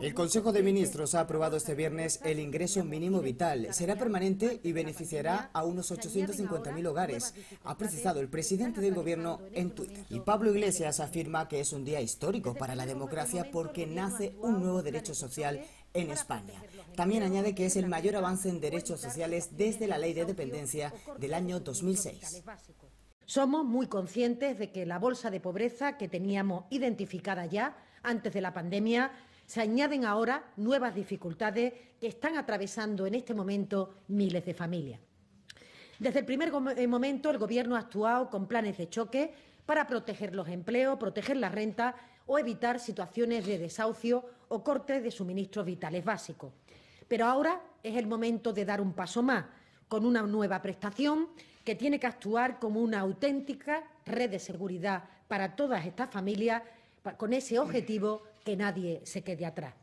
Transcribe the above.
El Consejo de Ministros ha aprobado este viernes el ingreso mínimo vital. Será permanente y beneficiará a unos 850.000 hogares, ha precisado el presidente del Gobierno en Twitter. Y Pablo Iglesias afirma que es un día histórico para la democracia porque nace un nuevo derecho social en España. También añade que es el mayor avance en derechos sociales desde la Ley de Dependencia del año 2006. Somos muy conscientes de que la bolsa de pobreza que teníamos identificada ya antes de la pandemia se añaden ahora nuevas dificultades que están atravesando en este momento miles de familias. Desde el primer eh, momento, el Gobierno ha actuado con planes de choque para proteger los empleos, proteger la renta o evitar situaciones de desahucio o cortes de suministros vitales básicos. Pero ahora es el momento de dar un paso más, con una nueva prestación que tiene que actuar como una auténtica red de seguridad para todas estas familias con ese objetivo que nadie se quede atrás.